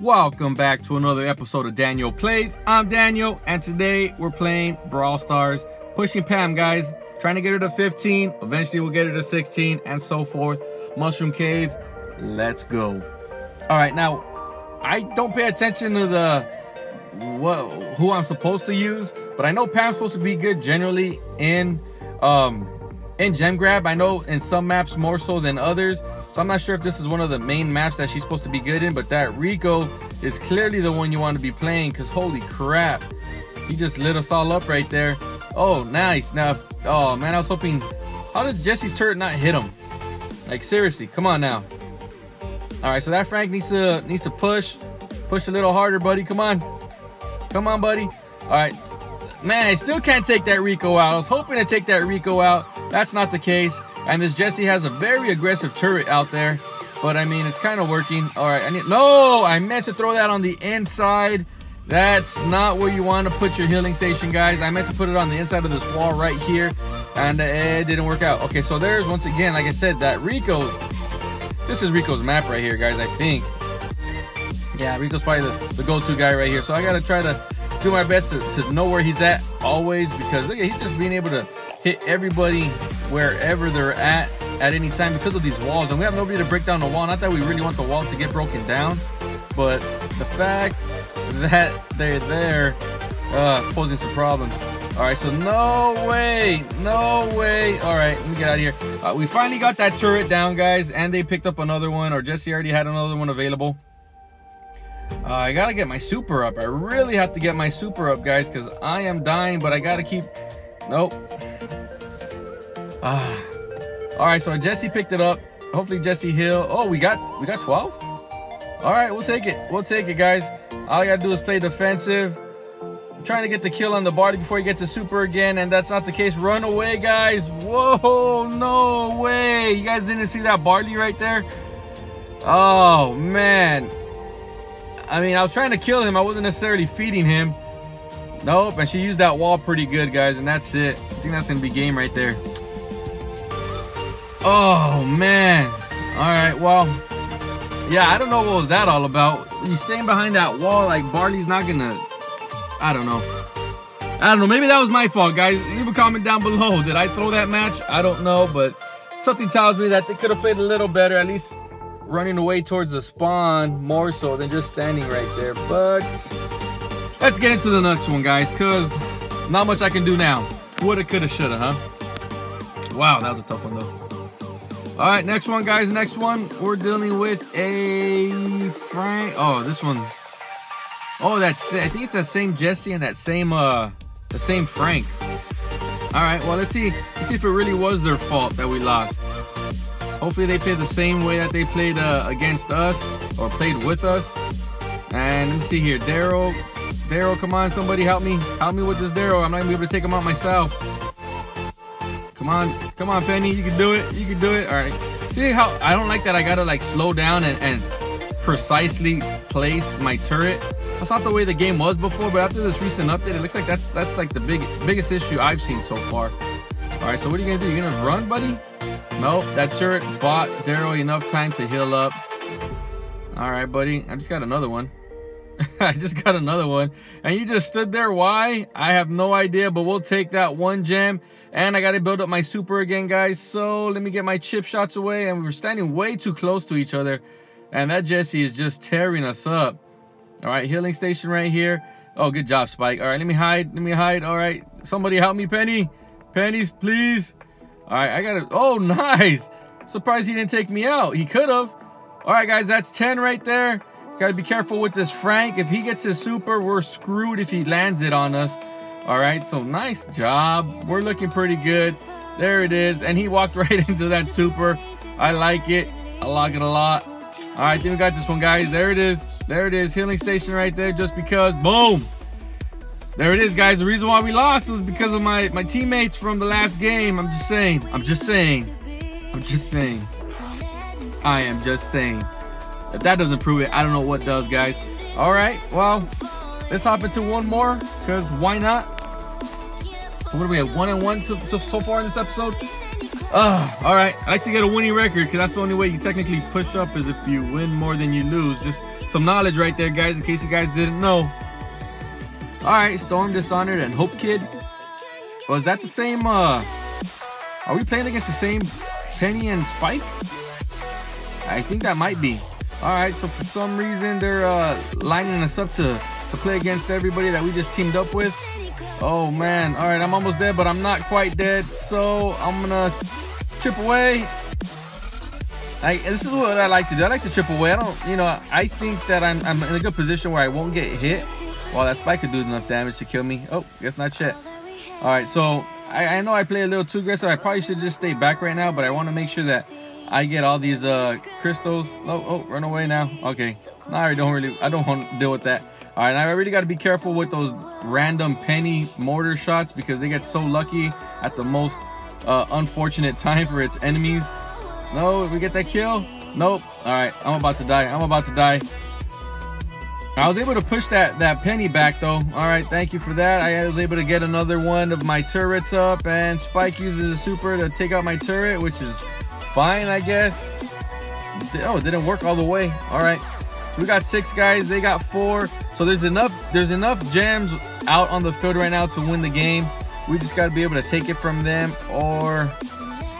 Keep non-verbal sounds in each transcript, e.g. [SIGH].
Welcome back to another episode of Daneo Plays. I'm Daneo, and today we're playing Brawl Stars, pushing Pam, guys. Trying to get her to 15. Eventually, we'll get her to 16, and so forth. Mushroom Cave, let's go. All right, now I don't pay attention to the what who I'm supposed to use, but I know Pam's supposed to be good generally in um in gem grab. I know in some maps more so than others. So I'm not sure if this is one of the main maps that she's supposed to be good in, but that Rico is clearly the one you want to be playing because holy crap. He just lit us all up right there. Oh, nice. Now, oh man, I was hoping, how did Jesse's turret not hit him? Like seriously, come on now. All right, so that Frank needs to needs to push, push a little harder, buddy. Come on, come on, buddy. All right, man, I still can't take that Rico out. I was hoping to take that Rico out. That's not the case. And this Jesse has a very aggressive turret out there. But I mean, it's kind of working. All right, I need, no, I meant to throw that on the inside. That's not where you want to put your healing station, guys. I meant to put it on the inside of this wall right here. And it didn't work out. Okay, so there's, once again, like I said, that Rico. This is Rico's map right here, guys, I think. Yeah, Rico's probably the, the go-to guy right here. So I got to try to do my best to, to know where he's at always. Because look at, he's just being able to hit everybody wherever they're at at any time because of these walls. And we have nobody to break down the wall. Not that we really want the wall to get broken down, but the fact that they're there uh, posing some problems. All right, so no way, no way. All right, let me get out of here. Uh, we finally got that turret down, guys, and they picked up another one, or Jesse already had another one available. Uh, I gotta get my super up. I really have to get my super up, guys, because I am dying, but I gotta keep... Nope. Ah. All right, so Jesse picked it up. Hopefully Jesse Hill. Oh, we got we got 12? All right, we'll take it. We'll take it, guys. All I gotta do is play defensive. I'm trying to get the kill on the Barley before he gets a super again, and that's not the case. Run away, guys. Whoa, no way. You guys didn't see that Barley right there? Oh, man. I mean, I was trying to kill him. I wasn't necessarily feeding him. Nope, and she used that wall pretty good, guys, and that's it. I think that's gonna be game right there. Oh, man. All right, well, yeah, I don't know what was that all about. You staying behind that wall, like, Barley's not gonna, I don't know. I don't know, maybe that was my fault, guys. Leave a comment down below. Did I throw that match? I don't know, but something tells me that they could have played a little better, at least running away towards the spawn more so than just standing right there. But let's get into the next one, guys, because not much I can do now. Woulda, coulda, shoulda, huh? Wow, that was a tough one, though. All right, next one, guys. Next one, we're dealing with a Frank. Oh, this one. Oh, that's. I think it's that same Jesse and that same uh, the same Frank. All right. Well, let's see. Let's see if it really was their fault that we lost. Hopefully, they played the same way that they played uh, against us or played with us. And let me see here, Daryl. Daryl, come on, somebody help me. Help me with this Daryl. I'm not gonna be able to take him out myself. Come on, come on, Penny. You can do it. You can do it. All right. See how I don't like that I gotta like slow down and, and precisely place my turret. That's not the way the game was before, but after this recent update, it looks like that's that's like the big biggest issue I've seen so far. All right, so what are you gonna do? You gonna run, buddy? Nope, that turret bought Daryl enough time to heal up. All right, buddy. I just got another one. [LAUGHS] I just got another one. And you just stood there. Why? I have no idea, but we'll take that one gem. And I got to build up my super again, guys. So let me get my chip shots away. And we were standing way too close to each other. And that Jesse is just tearing us up. All right, healing station right here. Oh, good job, Spike. All right, let me hide. Let me hide. All right, somebody help me, Penny. Pennies, please. All right, I got to. Oh, [LAUGHS] nice. Surprised he didn't take me out. He could have. All right, guys, that's 10 right there. Got to be careful with this Frank. If he gets his super, we're screwed if he lands it on us. All right, so nice job. We're looking pretty good. There it is. And he walked [LAUGHS] right into that super. I like it. I like it a lot. All right, then we got this one, guys. There it is. There it is. Healing station right there just because. Boom. There it is, guys. The reason why we lost was because of my, my teammates from the last game. I'm just saying. I'm just saying. I'm just saying. I am just saying. If that doesn't prove it, I don't know what does, guys. All right, well, let's hop into one more, because why not? What do we have? One and one so, so, so far in this episode? Uh, all right, I like to get a winning record, because that's the only way you technically push up is if you win more than you lose. Just some knowledge right there, guys, in case you guys didn't know. All right, Storm, Dishonored, and Hope Kid. Was that the same, uh... Are we playing against the same Penny and Spike? I think that might be. All right, so for some reason, they're uh, lining us up to, to play against everybody that we just teamed up with. Oh, man. All right, I'm almost dead, but I'm not quite dead. So I'm going to chip away. I, this is what I like to do. I like to chip away. I don't, you know, I think that I'm, I'm in a good position where I won't get hit. Well, that spike could do enough damage to kill me. Oh, guess not yet. All right, so I, I know I play a little too aggressive. I probably should just stay back right now, but I want to make sure that I get all these uh crystals. Oh, oh, run away now. Okay, I don't really, I don't want to deal with that. All right, I really got to be careful with those random penny mortar shots because they get so lucky at the most uh, unfortunate time for its enemies. No, we get that kill? Nope. All right, I'm about to die. I'm about to die. I was able to push that, that penny back though. All right, thank you for that. I was able to get another one of my turrets up and Spike uses a super to take out my turret, which is fine, I guess. Oh, it didn't work all the way. All right. We got six guys, they got four. So there's enough, there's enough gems out on the field right now to win the game. We just got to be able to take it from them or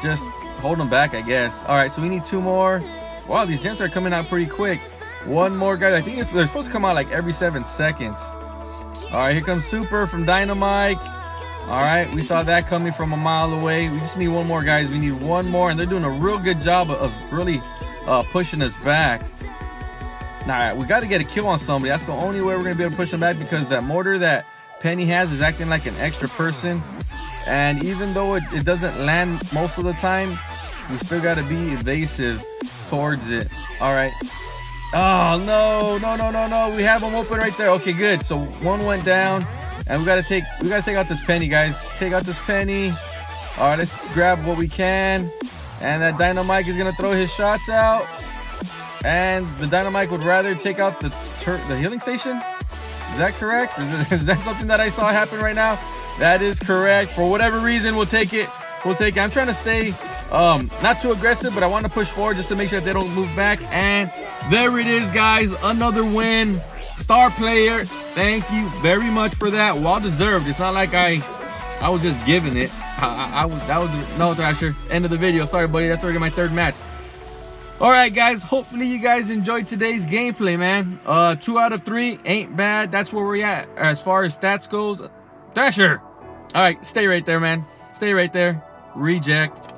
just hold them back, I guess. All right, so we need two more. Wow, these gems are coming out pretty quick. One more guy. I think they're supposed to come out like every seven seconds. All right, here comes Super from Dynamike. All right, we saw that coming from a mile away. We just need one more, guys. We need one more, and they're doing a real good job of really uh, pushing us back. All right, we got to get a kill on somebody. That's the only way we're going to be able to push them back because that mortar that Penny has is acting like an extra person. And even though it, it doesn't land most of the time, we still got to be evasive towards it. All right, Oh, no, no, no, no, no. We have them open right there. Okay, good. So one went down. And we gotta take we gotta take out this penny, guys. Take out this penny. Alright, let's grab what we can. And that Dynamike is gonna throw his shots out. And the Dynamike would rather take out the the healing station. Is that correct? Is, [LAUGHS] is that something that I saw happen right now? That is correct. For whatever reason, we'll take it. We'll take it. I'm trying to stay um, not too aggressive, but I want to push forward just to make sure that they don't move back. And there it is, guys. Another win. Star player. Thank you very much for that. Well deserved. It's not like I I was just giving it. I, I, I was that was no Thrasher. End of the video. Sorry, buddy. That's already my third match. All right, guys. Hopefully you guys enjoyed today's gameplay, man. Uh, two out of three ain't bad. That's where we're at as far as stats goes. Thrasher. All right, stay right there, man. Stay right there. Reject.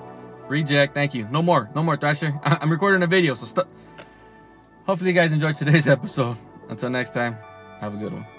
Reject. Thank you. No more. No more, Thrasher. [LAUGHS] I'm recording a video, so stop. hopefully you guys enjoyed today's [LAUGHS] episode. Until next time, have a good one.